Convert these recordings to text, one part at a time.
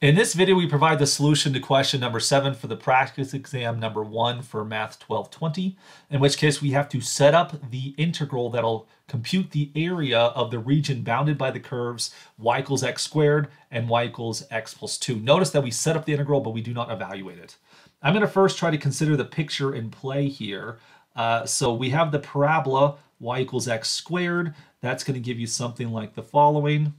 In this video, we provide the solution to question number seven for the practice exam number one for Math 1220, in which case we have to set up the integral that'll compute the area of the region bounded by the curves y equals x squared and y equals x plus 2. Notice that we set up the integral, but we do not evaluate it. I'm going to first try to consider the picture in play here. Uh, so we have the parabola y equals x squared. That's going to give you something like the following.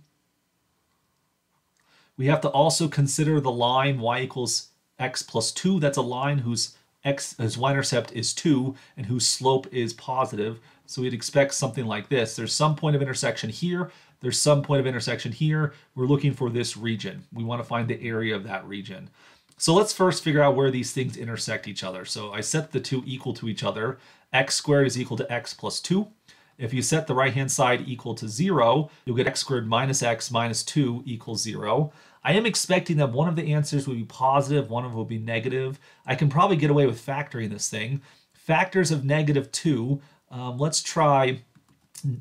We have to also consider the line y equals x plus 2. That's a line whose x whose y-intercept is 2 and whose slope is positive. So we'd expect something like this. There's some point of intersection here. There's some point of intersection here. We're looking for this region. We want to find the area of that region. So let's first figure out where these things intersect each other. So I set the two equal to each other. x squared is equal to x plus 2. If you set the right-hand side equal to 0, you'll get x squared minus x minus 2 equals 0. I am expecting that one of the answers will be positive, one of them will be negative. I can probably get away with factoring this thing. Factors of negative 2, um, let's try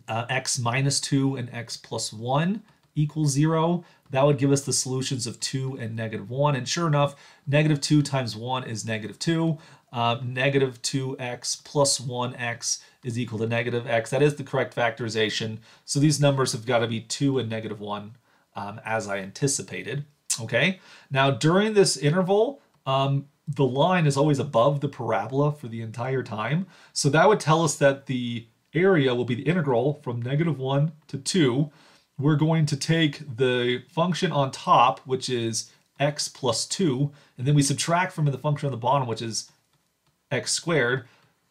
uh, x minus 2 and x plus 1 equals 0. That would give us the solutions of 2 and negative 1. And sure enough, negative 2 times 1 is negative 2. Um, negative 2x plus 1x is equal to negative x. That is the correct factorization. So these numbers have got to be 2 and negative 1 um, as I anticipated. Okay, now during this interval, um, the line is always above the parabola for the entire time. So that would tell us that the area will be the integral from negative 1 to 2. We're going to take the function on top, which is x plus 2, and then we subtract from the function on the bottom, which is x squared.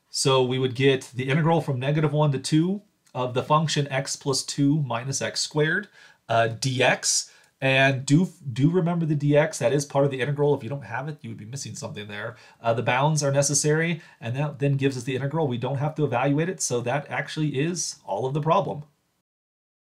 So we would get the integral from negative 1 to 2 of the function x plus 2 minus x squared uh, dx. And do do remember the dx. That is part of the integral. If you don't have it, you would be missing something there. Uh, the bounds are necessary, and that then gives us the integral. We don't have to evaluate it, so that actually is all of the problem.